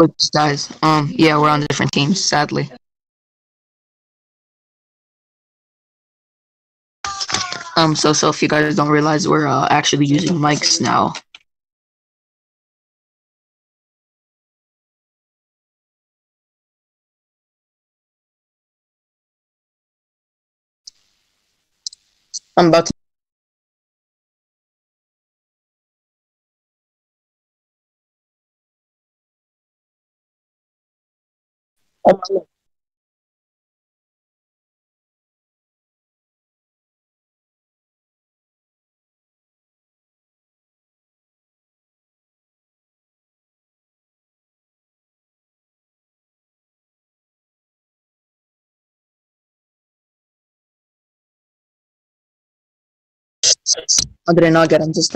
switched guys. Um, yeah, we're on different teams, sadly. Um, so so if you guys don't realize, we're uh, actually using mics now. I'm about to. How did I not get him just?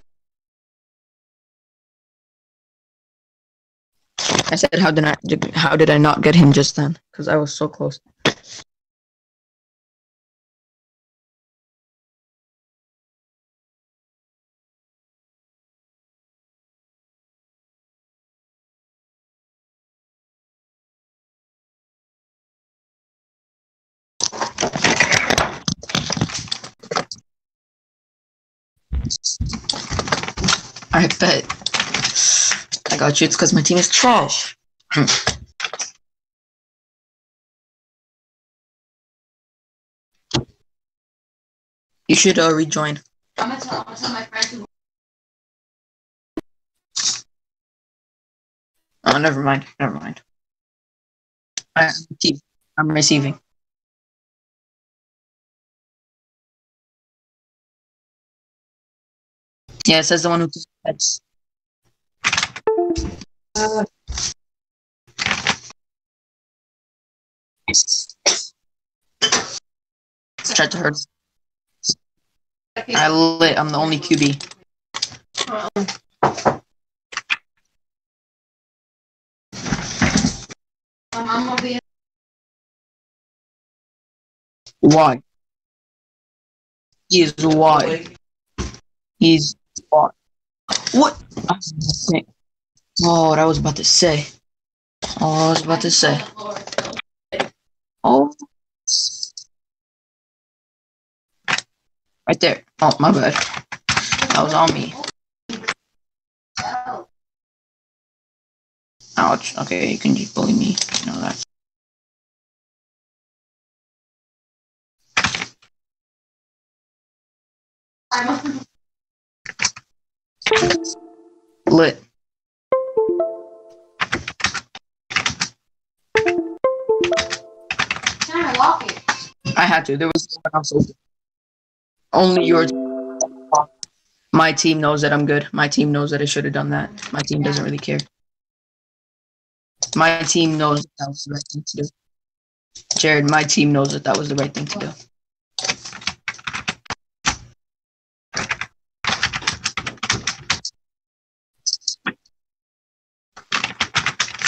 I said, how did I? How did I not get him just then? Because I was so close. I bet. I got you. It's because my team is trash. you should uh, rejoin. I'm gonna tell, I'm gonna tell my friend to Oh, never mind. Never mind. I'm receiving. Yeah, it says the one who that's tried to hurt. I lit. I'm the only QB. will be Why? He is why. He's why. What? Oh, what I was about to say. Oh, I was about to say. Oh. Right there. Oh, my bad. That was on me. Ouch. Okay, you can just bully me. You know that. I'm Lit. Had to. There was. Only yours. My team knows that I'm good. My team knows that I should have done that. My team doesn't really care. My team knows that, that was the right thing to do. Jared, my team knows that that was the right thing to do.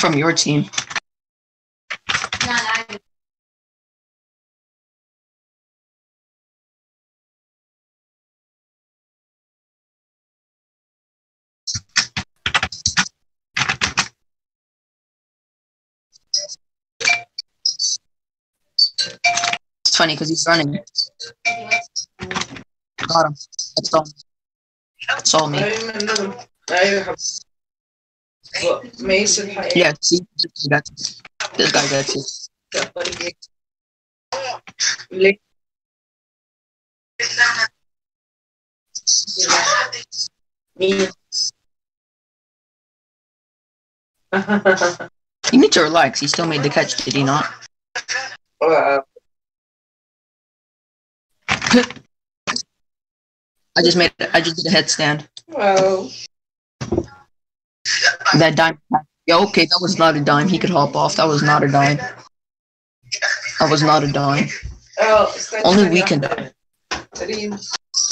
From your team. It's funny because he's running. Got him. That's all. That's all me. Yeah, see? This guy got This guy got it. Me. مين؟ You need to relax. He still made the catch, did he not? I just made. I just did a headstand. واو That dime. Yeah, okay, that was not a dime. He could hop off. That was not a dime. That was not a dime. اه استنى Only ثانية we can. واحدة. ريم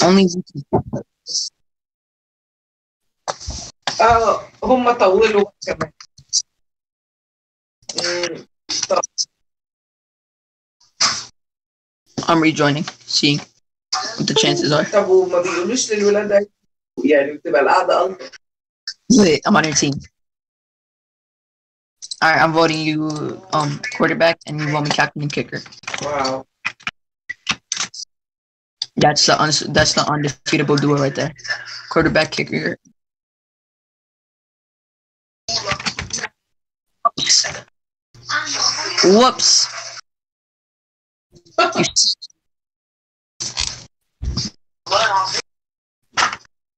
Only we can. اه هم طولوا كمان مم. طب I'm rejoining. Seeing what the chances are. طب وما بيقولوش للولاد ده يعني بتبقى القعدة ألطف Wait, I'm on your team. All right, I'm voting you um quarterback, and you want me captain and kicker. Wow. That's the uns- that's the undefeatable duo right there. Quarterback, kicker. Whoops. You s-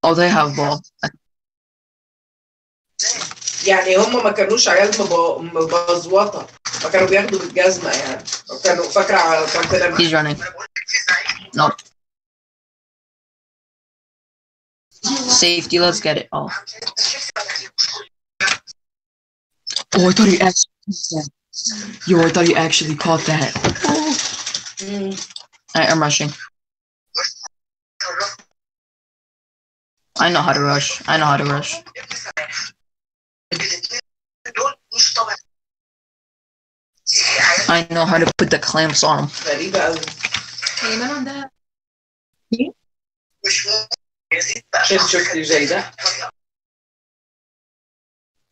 oh, they have ball. يعني هم ما كانوش عيال مب- مبزوطه فكانوا بياخدوا بالجزمه يعني وكانوا فاكره على كان كده He's running. Nope. Safety. Let's get it. Oh. Oh, I thought he actually. Yo, I thought you actually caught that. Mm. Alright, I'm rushing. I know how to rush. I know how to rush. I know how to put the clamps on hmm?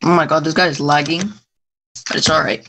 Oh my god, this guy is lagging. But it's alright.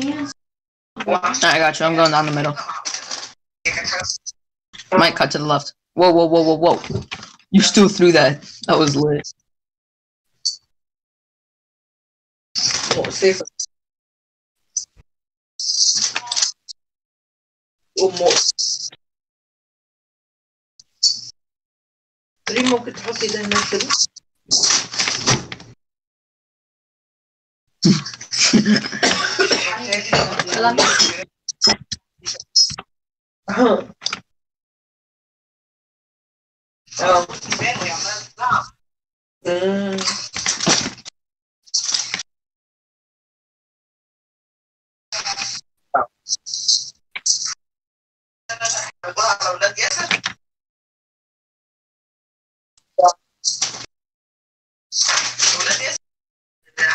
I got you. I'm going down the middle. Might cut to the left. Whoa, whoa, whoa, whoa, whoa. You still threw that. That was lit. Oh, safe. Three more Oh. Oh.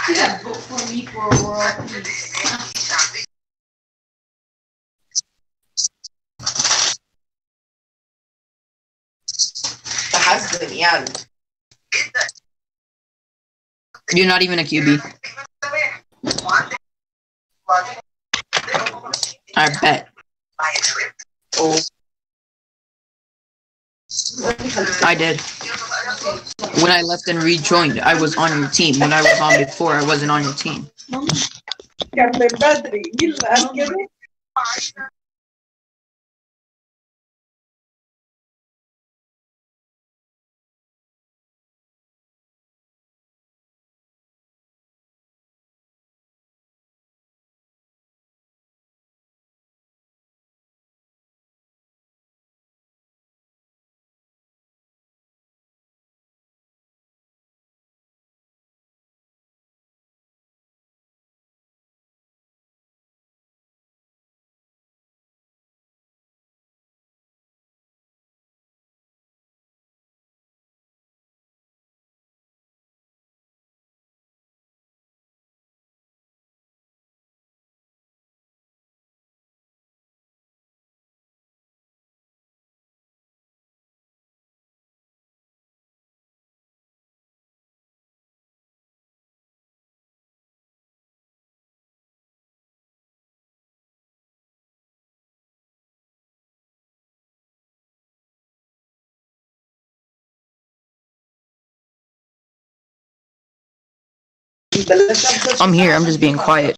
Yeah, vote for me for a world. that's You're not even a QB. I bet. Oh. I did. When I left and rejoined, I was on your team. When I was on before, I wasn't on your team. I'm here. I'm just being quiet.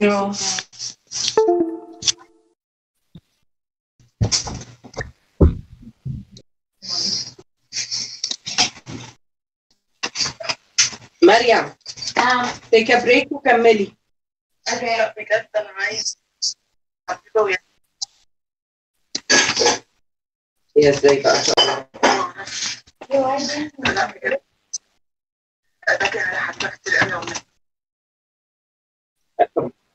Zero. مريم تيك بريك وكملي أنا بجد أنا عايز حبيبه هي إزاي بقى أنا بجد أنا كان حبيبه كتير قوي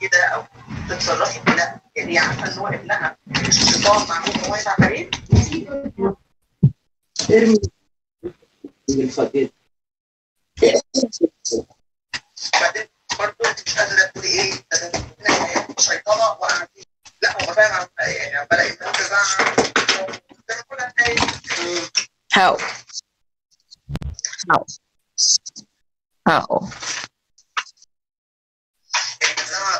كده أو تتصرفي لا يعني عارفة إن هو ابنها. مش شيطان معمول ان هو يزعق عليه ارمي بعدين برضه أنت مش قادرة تقولي إيه. شيطانة وأنا. لا هو فعلا يعني بلاقي ان انت زعق زي ما كنا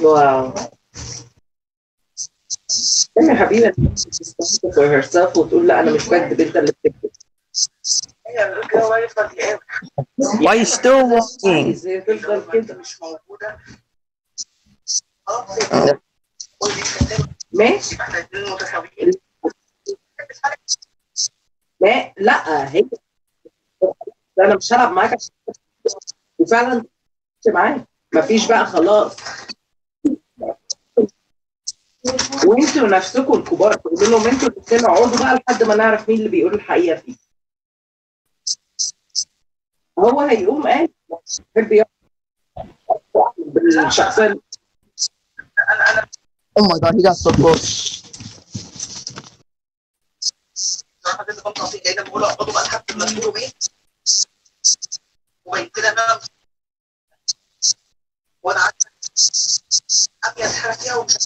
واو يا حبيبي for herself وتقول لا أنا مش بكذب انت اللي بتكذب why you still walking? تفضل كده مش موجوده ماشي. لا لا هي أنا مش هلعب معاك عشان وفعلا معاك مفيش بقى خلاص. وانتوا نفسكم الكبار تقولوا لهم أنتوا الاثنين اقعدوا بقى لحد ما نعرف مين اللي بيقول الحقيقة فيه. هو هيقوم قال يحب يقعد بالشخصية أنا أنا oh my god he got so close. وأنا عارفه ابيض حاجة فيها ومش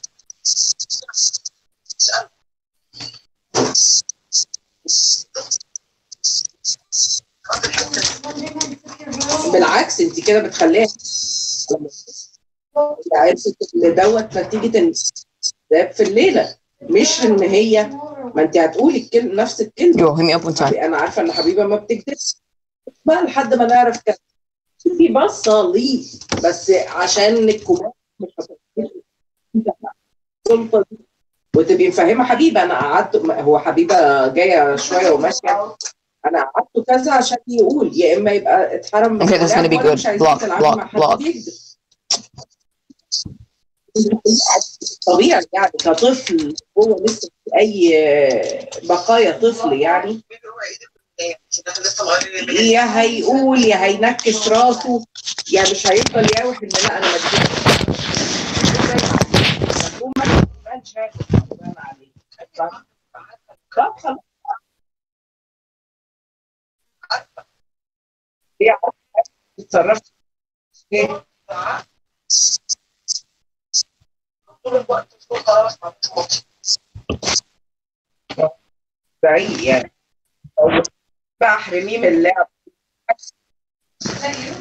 انت كده بتخليها. عرفت ان دوت نتيجة ان ده في الليلة مش إن هي ما انت هتقولي الكلمة نفس الكلمة. أنا عارفة إن حبيبة ما بتكذبش. بقى لحد ما نعرف كده. في بصة ليه. بس عشان الكبار مش السلطه دي وتبقي مفهمة حبيبة. أنا قعدت هو حبيبة جاية شوية وماشية. أنا قعدت كذا عشان يقول يا إما يبقى اتحرم من Okay, this is gonna be good. Block, block, block. طبيعي يعني كطفل هو لسه في أي بقايا طفل يعني يا هيقول يا هينكس راسه يا مش هيفضل ياوح إن لا أنا ما طب خلاص هي اتصرفت إيه طول الوقت مش خلاص بعيد يعني بحر ميم اللعب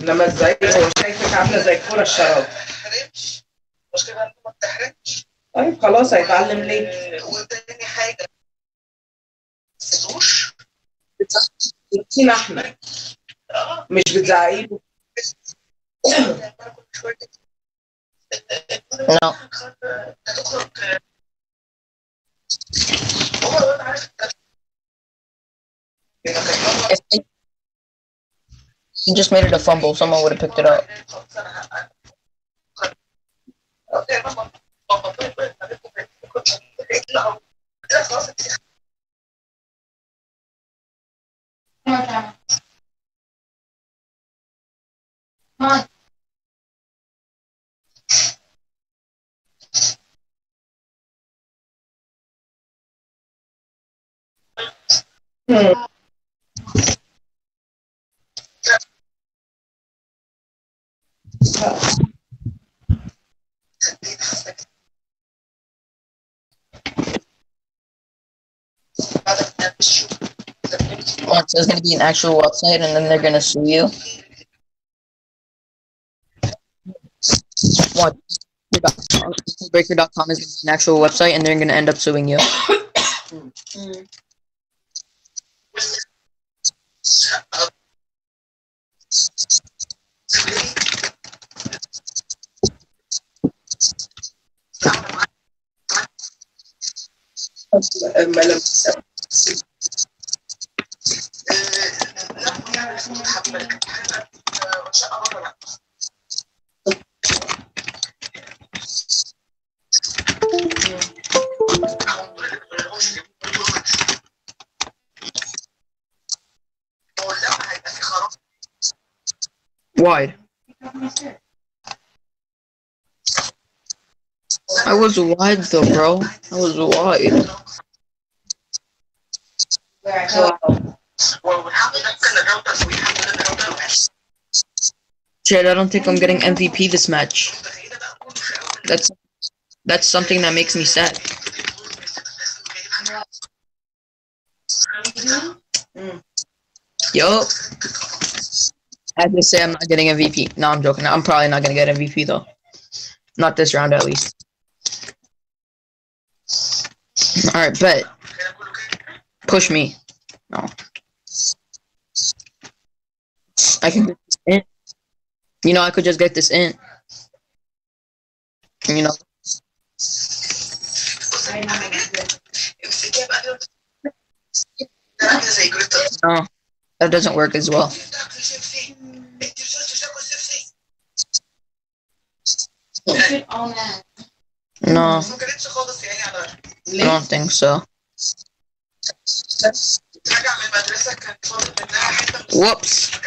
انما إزاي هو شايفك عامله زي كورة الشراب المشكلة انه ما بتحرمش طيب خلاص هيتعلم ليه وتاني حاجة الزوج بتاعتنا إحنا مش بتزعقيه له. يعني أنا كل شوية No. هتخرج هو الواد عارف If I- he just made it a fumble, someone would have picked it up. Come What, so it's gonna be an actual website and then they're gonna sue you? What? breaker.com. Is an actual website, and they're going to end up suing you. Mm. Why? I was wide though, bro. I was wide. Shit, I don't think I'm getting MVP this match. That's that's something that makes me sad. Mm. I just say I'm not getting MVP. No, I'm joking. I'm probably not gonna get MVP though. Not this round at least. Alright, bet. Push me. No. I can get this in. You know, I could just get this in. You know, no, that doesn't work as well. it. No. I don't think so. Whoops.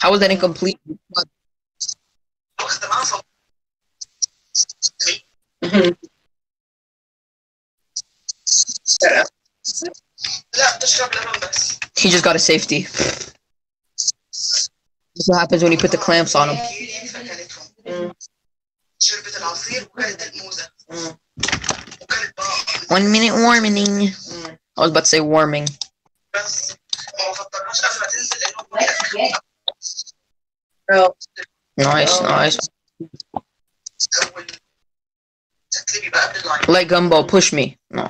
How was that incomplete? -hmm. He just got a safety. This what happens when you put the clamps on him فكلتهم شربت العصير وكلت الموزة مم. وكلت بقى One minute warming. I was about to say warming. بس ما فطرناش قبل ما تنزل لانه Oh, Nice, nice. اول تكليبي بقى قبل اللاين Let Gumbo push me. No.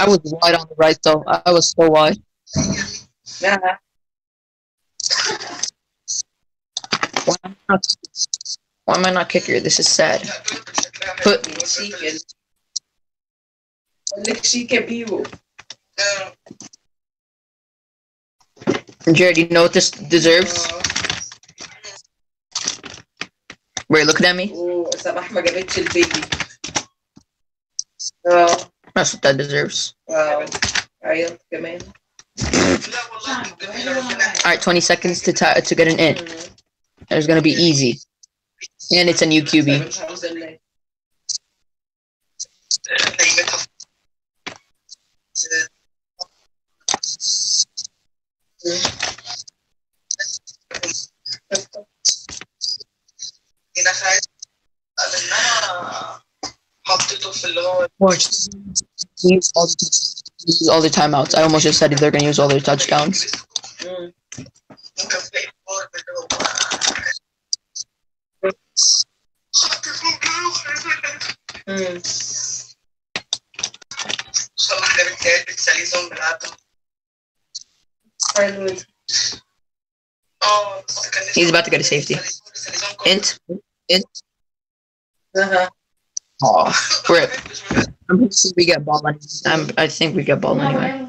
I was wide on the right though. I was so wide. Yeah. Why am I not, why am I not kicker? This is sad. Put Mexican. Mexican people. Jared, you know what this deserves? Wait, looking at me? Oh, that's what that deserves. Wow. Are you good man? All right, 20 seconds to t- to get an in. It's gonna be easy, and it's a new QB. Watch. Use all, all the timeouts. I almost just said if they're going to use all their touchdowns. Hmm. He's about to get a safety. Int. Int. Uh-huh. Rip. I'm we get ball. I'm, I think we get ball anyway.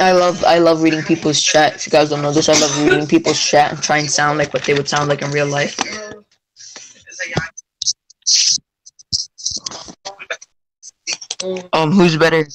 I love I love reading people's chat. If you guys don't know this, I love reading people's chat and try and sound like what they would sound like in real life. Um, who's better?